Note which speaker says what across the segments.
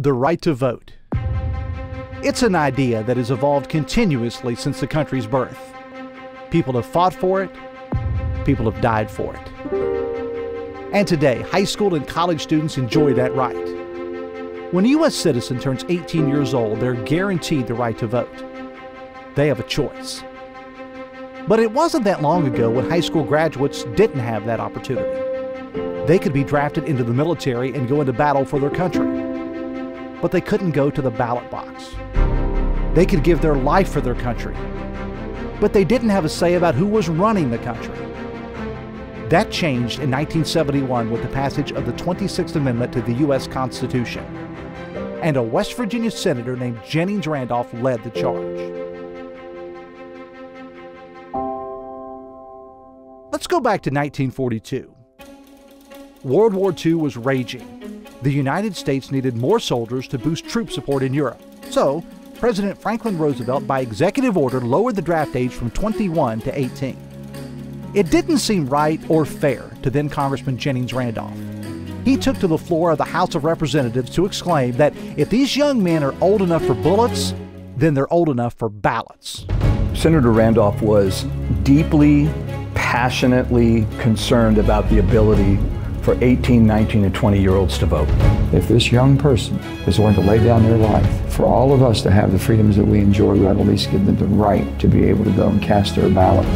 Speaker 1: The right to vote. It's an idea that has evolved continuously since the country's birth. People have fought for it, people have died for it. And today, high school and college students enjoy that right. When a U.S. citizen turns 18 years old, they're guaranteed the right to vote. They have a choice. But it wasn't that long ago when high school graduates didn't have that opportunity. They could be drafted into the military and go into battle for their country but they couldn't go to the ballot box. They could give their life for their country, but they didn't have a say about who was running the country. That changed in 1971 with the passage of the 26th Amendment to the U.S. Constitution. And a West Virginia senator named Jennings Randolph led the charge. Let's go back to 1942. World War II was raging the United States needed more soldiers to boost troop support in Europe. So, President Franklin Roosevelt, by executive order, lowered the draft age from 21 to 18. It didn't seem right or fair to then Congressman Jennings Randolph. He took to the floor of the House of Representatives to exclaim that if these young men are old enough for bullets, then they're old enough for ballots.
Speaker 2: Senator Randolph was deeply, passionately concerned about the ability for 18, 19, and 20 year olds to vote.
Speaker 3: If this young person is willing to lay down their life for all of us to have the freedoms that we enjoy, we ought to at least give them the right to be able to go and cast their ballot.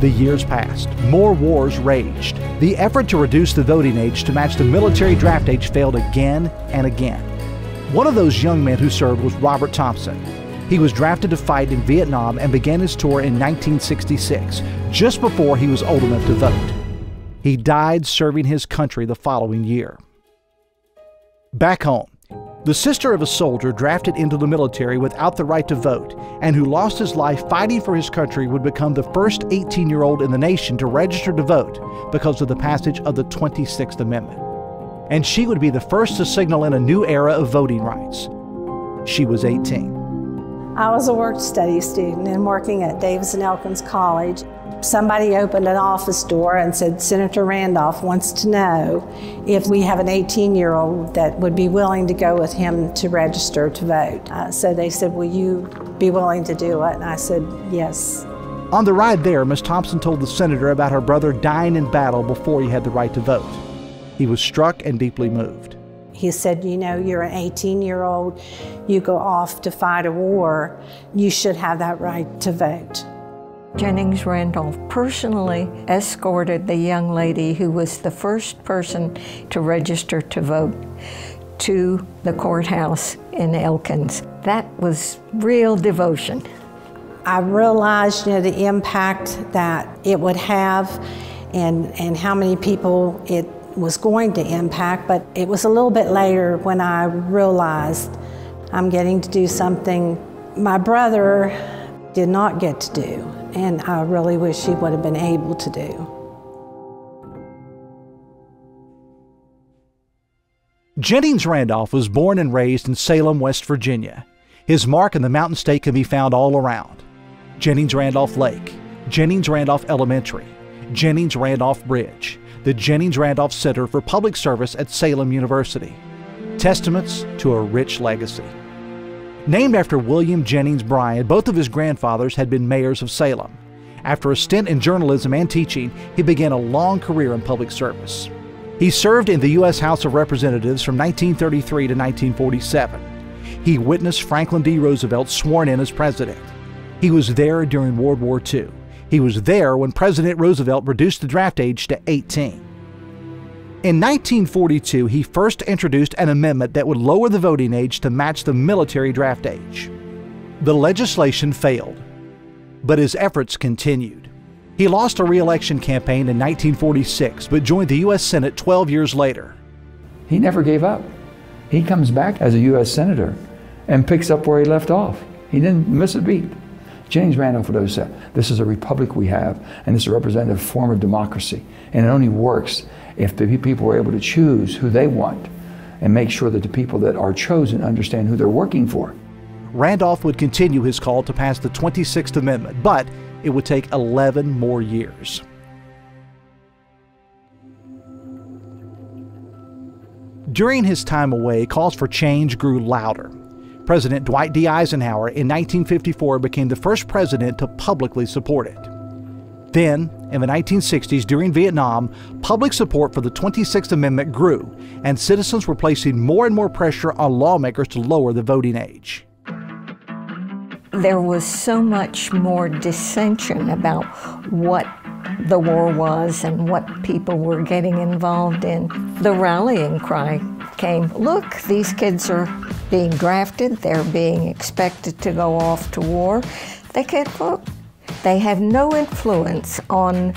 Speaker 1: The years passed. More wars raged. The effort to reduce the voting age to match the military draft age failed again and again. One of those young men who served was Robert Thompson. He was drafted to fight in Vietnam and began his tour in 1966, just before he was old enough to vote. He died serving his country the following year. Back home, the sister of a soldier drafted into the military without the right to vote and who lost his life fighting for his country would become the first 18 year old in the nation to register to vote because of the passage of the 26th Amendment. And she would be the first to signal in a new era of voting rights. She was 18.
Speaker 4: I was a work study student and working at Davis and Elkins College. Somebody opened an office door and said, Senator Randolph wants to know if we have an 18 year old that would be willing to go with him to register to vote. Uh, so they said, Will you be willing to do it? And I said, Yes.
Speaker 1: On the ride there, Miss Thompson told the senator about her brother dying in battle before he had the right to vote. He was struck and deeply moved.
Speaker 4: He said, You know, you're an 18 year old, you go off to fight a war, you should have that right to vote.
Speaker 5: Jennings Randolph personally escorted the young lady who was the first person to register to vote to the courthouse in Elkins. That was real devotion.
Speaker 4: I realized you know, the impact that it would have and, and how many people it was going to impact, but it was a little bit later when I realized I'm getting to do something my brother did not get to do and I really wish he would have been able to do.
Speaker 1: Jennings Randolph was born and raised in Salem, West Virginia. His mark in the Mountain State can be found all around. Jennings Randolph Lake, Jennings Randolph Elementary, Jennings Randolph Bridge, the Jennings Randolph Center for Public Service at Salem University. Testaments to a rich legacy. Named after William Jennings Bryan, both of his grandfathers had been mayors of Salem. After a stint in journalism and teaching, he began a long career in public service. He served in the U.S. House of Representatives from 1933 to 1947. He witnessed Franklin D. Roosevelt sworn in as president. He was there during World War II. He was there when President Roosevelt reduced the draft age to 18. In 1942, he first introduced an amendment that would lower the voting age to match the military draft age. The legislation failed, but his efforts continued. He lost a re election campaign in 1946, but joined the U.S. Senate 12 years later.
Speaker 3: He never gave up. He comes back as a U.S. Senator and picks up where he left off. He didn't miss a beat. James Randolph have said, This is a republic we have, and this is a representative form of democracy. And it only works if the people are able to choose who they want and make sure that the people that are chosen understand who they're working for.
Speaker 1: Randolph would continue his call to pass the 26th Amendment, but it would take 11 more years. During his time away, calls for change grew louder. President Dwight D. Eisenhower in 1954 became the first president to publicly support it. Then, in the 1960s, during Vietnam, public support for the 26th Amendment grew, and citizens were placing more and more pressure on lawmakers to lower the voting age.
Speaker 5: There was so much more dissension about what the war was and what people were getting involved in. The rallying cry came look, these kids are being drafted, they're being expected to go off to war. They can't vote. They have no influence on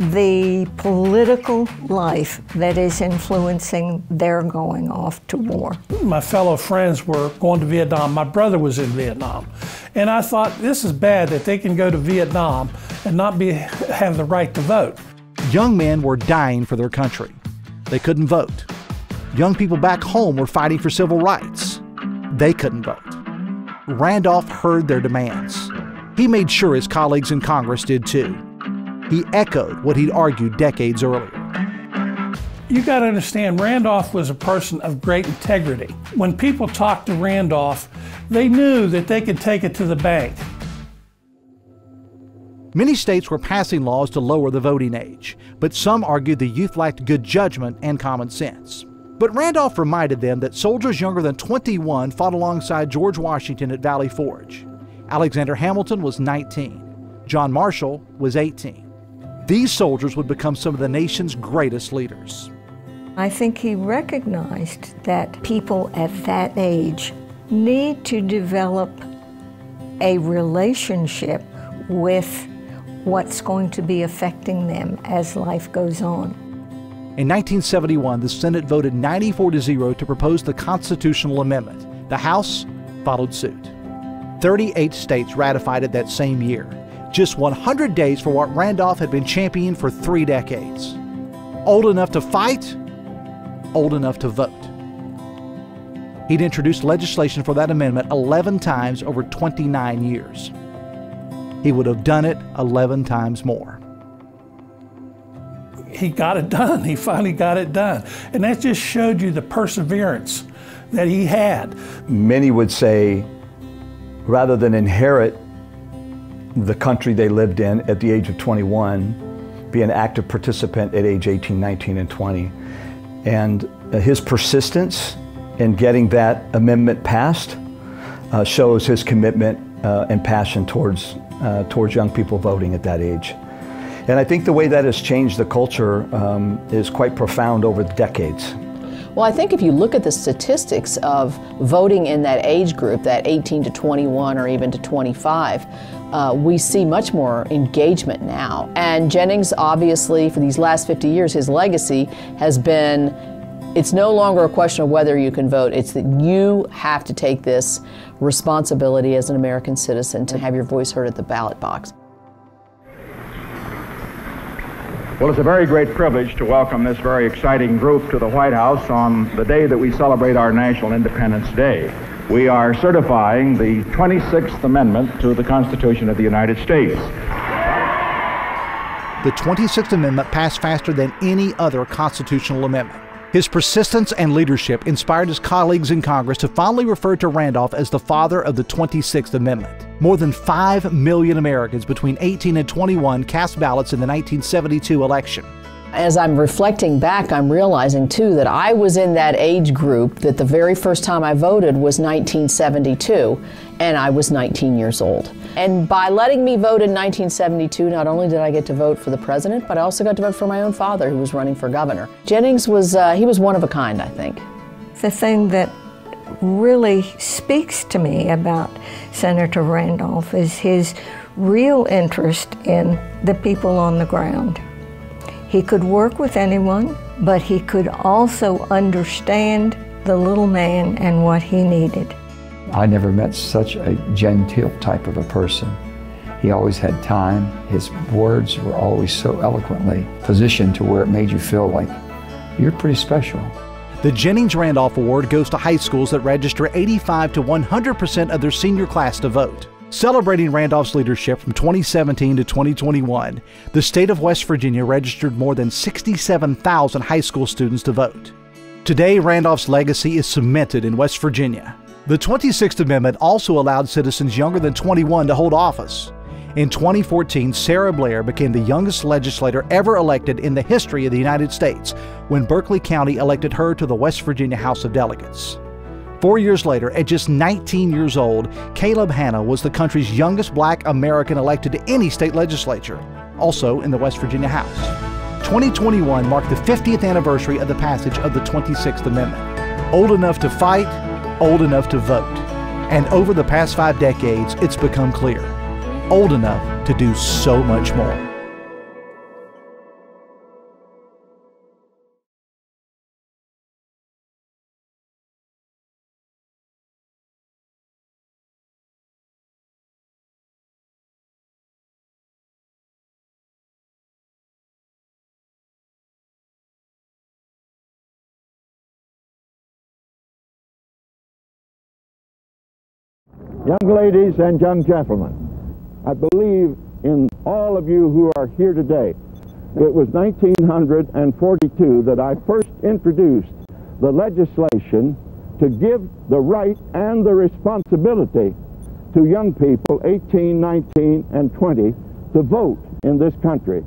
Speaker 5: the political life that is influencing their going off to war.
Speaker 6: My fellow friends were going to Vietnam. My brother was in Vietnam. And I thought this is bad that they can go to Vietnam and not be have the right to vote.
Speaker 1: Young men were dying for their country. They couldn't vote. Young people back home were fighting for civil rights. They couldn't vote. Randolph heard their demands. He made sure his colleagues in Congress did too. He echoed what he'd argued decades earlier.
Speaker 6: You got to understand, Randolph was a person of great integrity. When people talked to Randolph, they knew that they could take it to the bank.
Speaker 1: Many states were passing laws to lower the voting age, but some argued the youth lacked good judgment and common sense. But Randolph reminded them that soldiers younger than 21 fought alongside George Washington at Valley Forge. Alexander Hamilton was 19. John Marshall was 18. These soldiers would become some of the nation's greatest leaders.
Speaker 5: I think he recognized that people at that age need to develop a relationship with what's going to be affecting them as life goes on.
Speaker 1: In 1971, the Senate voted 94 to 0 to propose the constitutional amendment. The House followed suit. 38 states ratified it that same year, just 100 days for what Randolph had been championing for three decades. Old enough to fight, old enough to vote. He'd introduced legislation for that amendment 11 times over 29 years. He would have done it 11 times more.
Speaker 6: He got it done. He finally got it done. And that just showed you the perseverance that he had.
Speaker 2: Many would say, rather than inherit the country they lived in at the age of 21, be an active participant at age 18, 19, and 20. And his persistence in getting that amendment passed uh, shows his commitment uh, and passion towards, uh, towards young people voting at that age. And I think the way that has changed the culture um, is quite profound over the decades.
Speaker 7: Well, I think if you look at the statistics of voting in that age group, that 18 to 21 or even to 25, uh, we see much more engagement now. And Jennings, obviously, for these last 50 years, his legacy has been it's no longer a question of whether you can vote, it's that you have to take this responsibility as an American citizen to have your voice heard at the ballot box.
Speaker 8: Well, it's a very great privilege to welcome this very exciting group to the White House on the day that we celebrate our National Independence Day. We are certifying the 26th Amendment to the Constitution of the United States.
Speaker 1: The 26th Amendment passed faster than any other constitutional amendment. His persistence and leadership inspired his colleagues in Congress to finally refer to Randolph as the father of the 26th Amendment. More than 5 million Americans between 18 and 21 cast ballots in the 1972 election.
Speaker 7: As I'm reflecting back, I'm realizing too that I was in that age group that the very first time I voted was 1972, and I was 19 years old. And by letting me vote in 1972, not only did I get to vote for the president, but I also got to vote for my own father, who was running for governor. Jennings was, uh, he was one of a kind, I think.
Speaker 5: The thing that really speaks to me about Senator Randolph is his real interest in the people on the ground. He could work with anyone, but he could also understand the little man and what he needed.
Speaker 3: I never met such a genteel type of a person. He always had time. His words were always so eloquently positioned to where it made you feel like you're pretty special.
Speaker 1: The Jennings Randolph Award goes to high schools that register 85 to 100% of their senior class to vote. Celebrating Randolph's leadership from 2017 to 2021, the state of West Virginia registered more than 67,000 high school students to vote. Today, Randolph's legacy is cemented in West Virginia. The 26th Amendment also allowed citizens younger than 21 to hold office. In 2014, Saira Blair became the youngest legislator ever elected in the history of the United States when Berkeley County elected her to the West Virginia House of Delegates. Four years later, at just 19 years old, Caleb Hanna was the country's youngest black American elected to any state legislature, also in the West Virginia House. 2021 marked the 50th anniversary of the passage of the 26th Amendment. Old enough to fight, old enough to vote. And over the past five decades, it's become clear old enough to do so much more.
Speaker 9: Young ladies and young gentlemen, I believe in all of you who are here today. It was 1942 that I first introduced the legislation to give the right and the responsibility to young people 18, 19, and 20 to vote in this country.